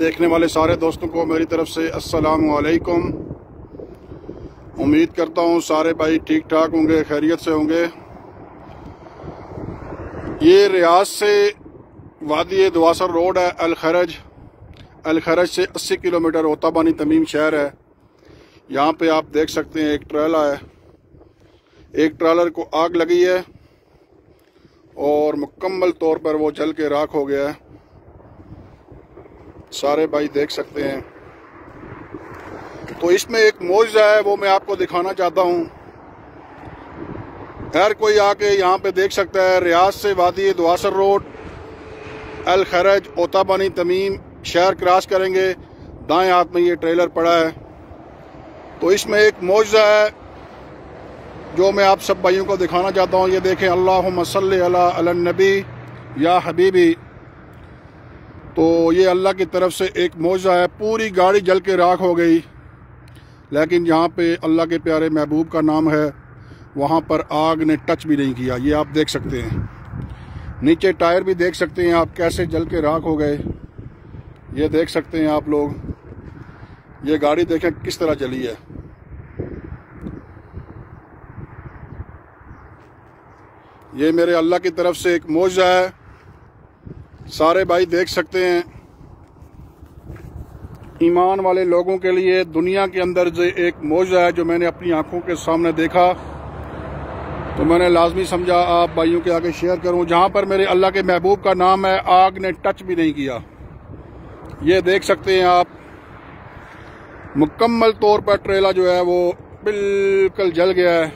देखने वाले सारे दोस्तों को मेरी तरफ़ से अस्सलाम वालेकुम। उम्मीद करता हूँ सारे भाई ठीक ठाक होंगे, खैरियत से होंगे। ये रियाज से वादी दवासर रोड है अल खरज अल खरज से 80 किलोमीटर ओताबानी तमीम शहर है। यहाँ पे आप देख सकते हैं, एक ट्रेला है। एक ट्रेलर को आग लगी है और मुकम्मल तौर पर वो जल के राख हो गया है। सारे भाई देख सकते हैं। तो इसमें एक मुआवजा है, वो मैं आपको दिखाना चाहता हूँ। हर कोई आके यहाँ पे देख सकता है, रियाज से वादी दुआसर रोड, अल खरज, ओताबानी, तमीम, शहर क्रॉस करेंगे, दाएँ हाथ में ये ट्रेलर पड़ा है। तो इसमें एक मुआवजा है, जो मैं आप सब भाइयों को दिखाना चाहता हूँ। ये देखें अल्लाह मसल नबी, या हबीबी। तो ये अल्लाह की तरफ़ से एक मौजा है, पूरी गाड़ी जल के राख हो गई। लेकिन जहाँ पे अल्लाह के प्यारे महबूब का नाम है, वहाँ पर आग ने टच भी नहीं किया, ये आप देख सकते हैं। नीचे टायर भी देख सकते हैं आप कैसे जल के राख हो गए। ये देख सकते हैं आप लोग, ये गाड़ी देखें किस तरह जली है। ये मेरे अल्लाह की तरफ़ से एक मौजा है सारे भाई देख सकते हैं। ईमान वाले लोगों के लिए दुनिया के अंदर जो एक मौजा है जो मैंने अपनी आँखों के सामने देखा तो मैंने लाजमी समझा, आप भाइयों के आगे शेयर करूँ। जहाँ पर मेरे अल्लाह के महबूब का नाम है, आग ने टच भी नहीं किया। ये देख सकते हैं आप, मुकम्मल तौर पर ट्रेला जो है वो बिल्कुल जल गया है।